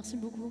Merci beaucoup.